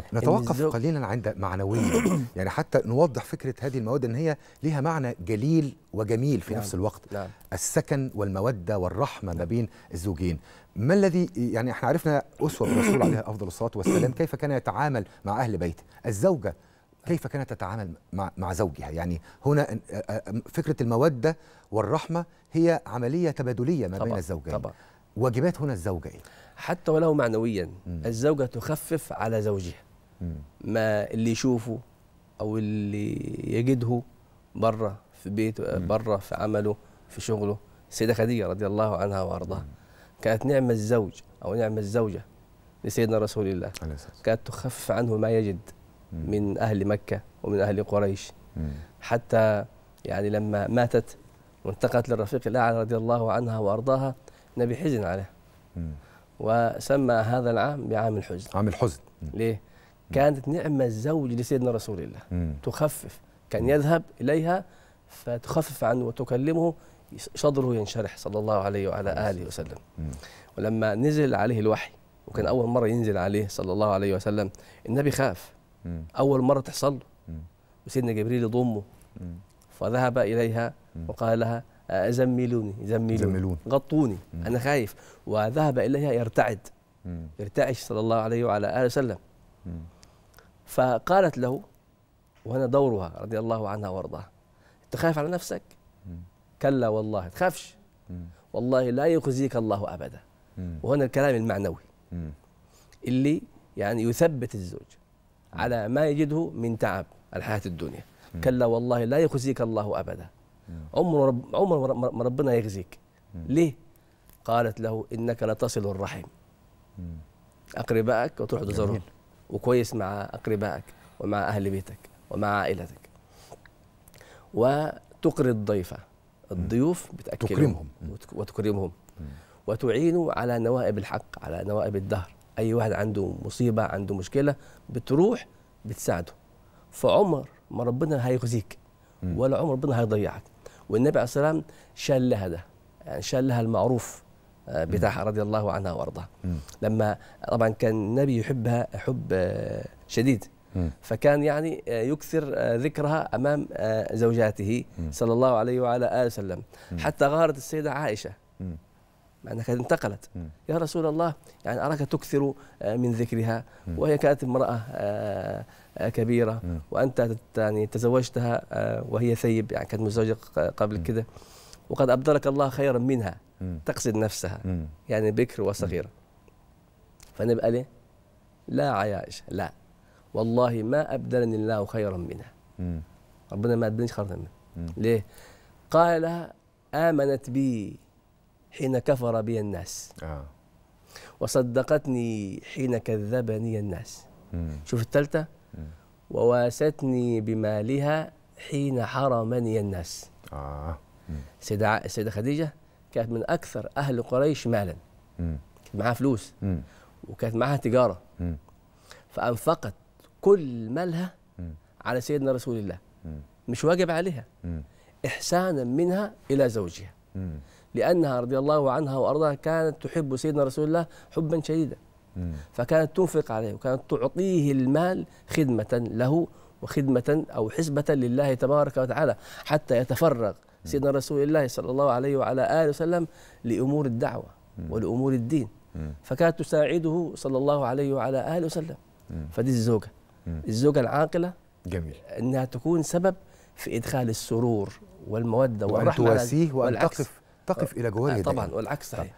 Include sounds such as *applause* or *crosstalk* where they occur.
طب نتوقف قليلا عند معنويا *coughs* يعني حتى نوضح فكرة هذه المواد إن هي ليها معنى جليل وجميل في نعم. نفس الوقت نعم. السكن والمودة والرحمة ما بين الزوجين ما الذي يعني إحنا عرفنا أسوة الرسول عليه *coughs* أفضل الصلاة والسلام كيف كان يتعامل مع أهل بيته الزوجة كيف كانت تتعامل مع مع زوجها يعني هنا فكرة المودة والرحمة هي عملية تبادلية ما بين طبعاً، الزوجين طبعا واجبات هنا الزوجه إيه حتى ولو معنويا. الزوجة تخفف على زوجها. ما اللي يشوفه أو اللي يجده بره في بيته. بره في عمله في شغله السيدة خديجة رضي الله عنها وأرضاها كانت نعم الزوج أو نعم الزوجة لسيدنا رسول الله. كانت تخفف عنه ما يجد. من أهل مكة ومن أهل قريش. حتى يعني لما ماتت وانتقلت للرفيق الأعلى رضي الله عنها وأرضاها النبي حزن عليها. وسمى هذا العام بعام الحزن عامل حزن مم. ليه؟ كانت نعمة الزوج لسيدنا رسول الله مم. تخفف كان يذهب إليها فتخفف عنه وتكلمه صدره ينشرح صلى الله عليه وعلى آله وسلم مم. ولما نزل عليه الوحي وكان أول مرة ينزل عليه صلى الله عليه وسلم النبي خاف مم. أول مرة تحصل له. وسيدنا جبريل يضمه. فذهب إليها مم. وقال لها زملوني زملوني زملون. غطوني مم. أنا خايف وذهب إليها يرتعد. يرتعش صلى الله عليه وعلى آله وسلم. فقالت له وهنا دورها رضي الله عنها وارضاها انت خايف على نفسك مم. كلا والله تخافش. والله لا يخزيك الله أبدا مم. وهنا الكلام المعنوي مم. اللي يعني يثبت الزوج على ما يجده من تعب الحياة الدنيا. كلا والله لا يخزيك الله أبدا. عمر رب عمر ما- ربنا يخزيك. ليه قالت له إنك لتصل الرحم. أقربائك وتروح. تزورهم وكويس مع أقربائك ومع أهل بيتك ومع عائلتك. وتقري الضيف الضيوف. وتك- وتكرمهم. وتعين على نوائب الحق على نوائب الدهر. أي واحد عنده مصيبة عنده مشكلة بتروح بتساعده. فعمر ما ربنا هيخزيك. ولا عمر ربنا هيضيعك. والنبي عليه الصلاة والسلام شال لها ده يعني شال لها المعروف. بتاعها رضي الله عنها وأرضاها. لما طبعا كان النبي يحبها حب آه، شديد. فكان يعني آه، يكثر آه، ذكرها أمام آه، زوجاته. صلى الله عليه وعلى آله وسلم. حتى غارت السيدة عائشة مم. مع انها كانت انتقلت. يا رسول الله يعني أراك تكثر آه، من ذكرها. وهي كانت امرأة آه، آه، كبيرة. وأنت يعني تزوجتها آه، وهي ثيب يعني كانت متزوجة ق- قبل. كده وقد أبدلك الله خيرا منها. تقصد نفسها. يعني بكر وصغيرة فنبقى ليه لا عياش لا والله ما أبدلني الله خيرا منها. ربنا ما أبدلنيش خيرا منها. ليه قال لها آمنت بي حين كفر بي الناس آه. وصدقتني حين كذبني الناس مم. شوف الثالثة. وواستني بمالها حين حرمني الناس آه. السيدة خديجة كانت من أكثر أهل قريش مالا. كانت معها فلوس. وكانت معها تجارة مم. فأنفقت كل مالها. على سيدنا رسول الله. مش واجب عليها مم. إحسانا منها إلى زوجها مم. لأنها رضي الله عنها وأرضاها كانت تحب سيدنا رسول الله حبا شديدا. فكانت تنفق عليه وكانت تعطيه المال خدمة له وخدمة أو حسبة لله تبارك وتعالى حتى يتفرغ سيدنا رسول الله صلى الله عليه وعلى آله وسلم لأمور الدعوة ولأمور الدين. فكانت تساعده صلى الله عليه وعلى آله وسلم. فدي الزوجة. الزوجة العاقلة جميل إنها تكون سبب في إدخال السرور والمودة وأن والرحمة على- تواسيه وأن. تقف تقف إلى جواره آه طبعا. والعكس صحيح